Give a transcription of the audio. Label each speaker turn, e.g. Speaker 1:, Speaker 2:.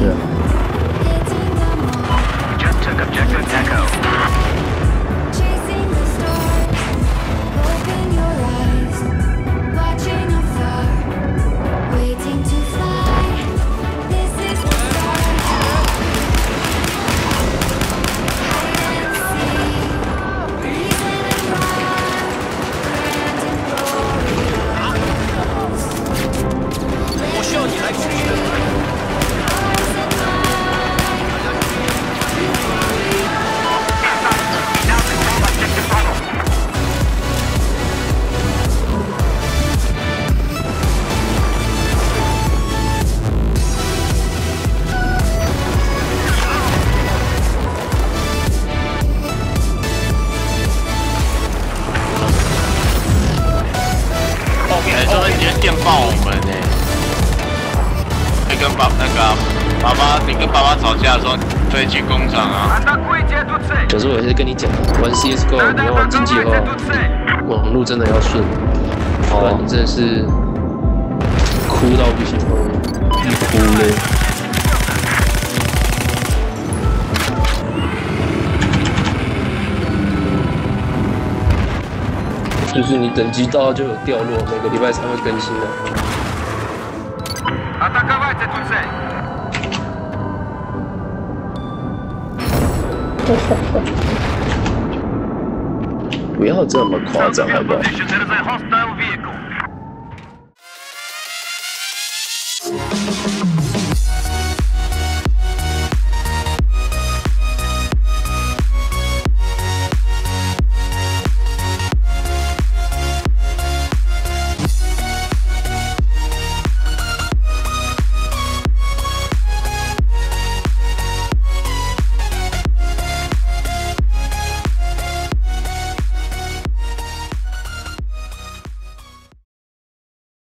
Speaker 1: Yeah.
Speaker 2: Just took objective Echo.
Speaker 3: 电报我们呢、欸。跟爸那个、爸爸，你跟爸爸吵架的时候，可以去工厂啊。
Speaker 4: 可是我现是跟你讲，玩 CSGO 你要玩竞技
Speaker 2: 哦，
Speaker 4: 网路真的要顺，不然你真的是哭到不行哦，一哭嘞。就是你等级到就有掉落，每个礼拜才会更新的。不要这么夸张，好不好？